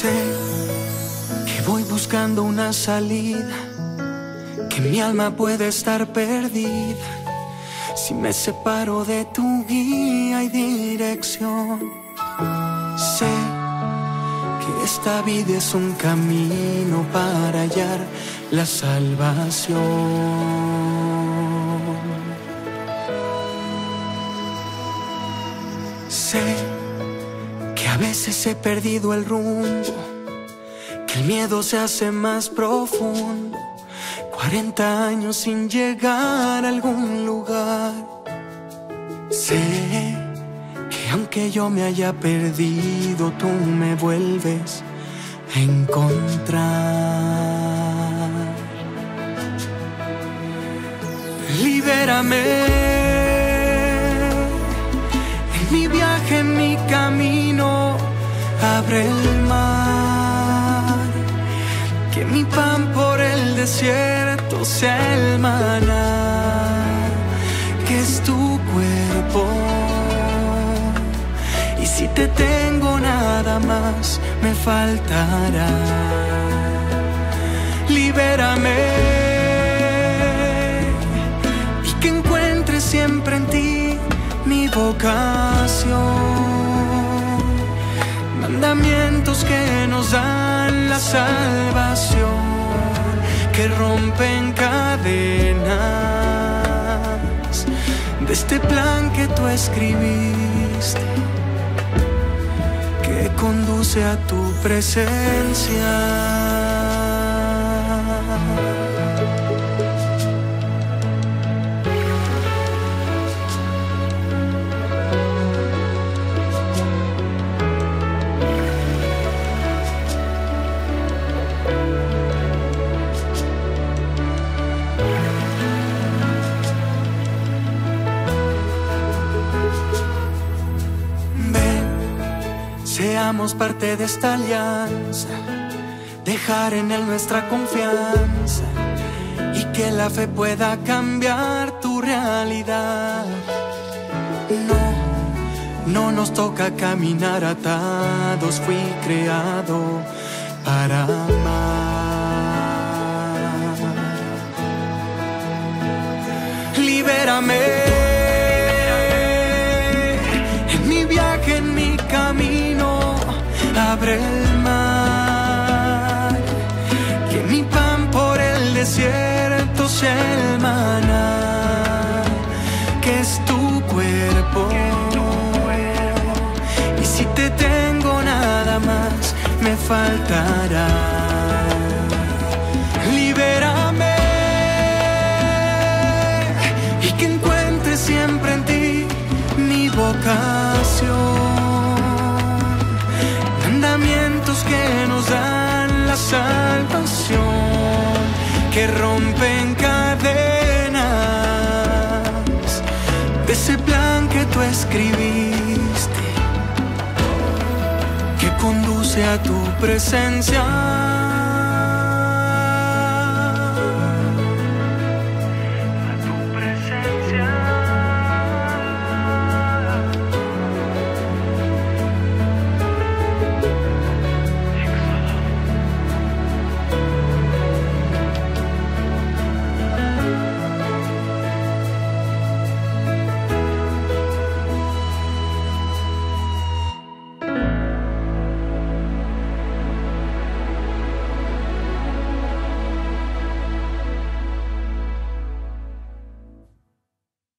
Sé voy buscando una salida, que mi alma puede estar perdida si me separo de tu guía y dirección. Sé que esta vida es un camino para hallar la salvación. Sé que a veces he perdido el rumbo, el miedo se hace más profundo. 40 años sin llegar a algún lugar. Sé que aunque yo me haya perdido, tú me vuelves a encontrar. Libérame en mi viaje, en mi camino, abre el mar. Mi pan por el desierto sea el maná, que es tu cuerpo. Y si te tengo nada más, me faltará. Libérame y que encuentre siempre en ti mi vocación. Mandamientos que nos dan la salvación, que rompen cadenas de este plan que tú escribiste, que conduce a tu presencia. Seamos parte de esta alianza, dejar en él nuestra confianza y que la fe pueda cambiar tu realidad. No, no nos toca caminar atados, fui creado para amar. Abre el mar. Que mi pan por el desierto sea el maná, que es tu cuerpo. Y si te tengo nada más, me faltará. Libérame que rompen cadenas de ese plan que tú escribiste, que conduce a tu presencia.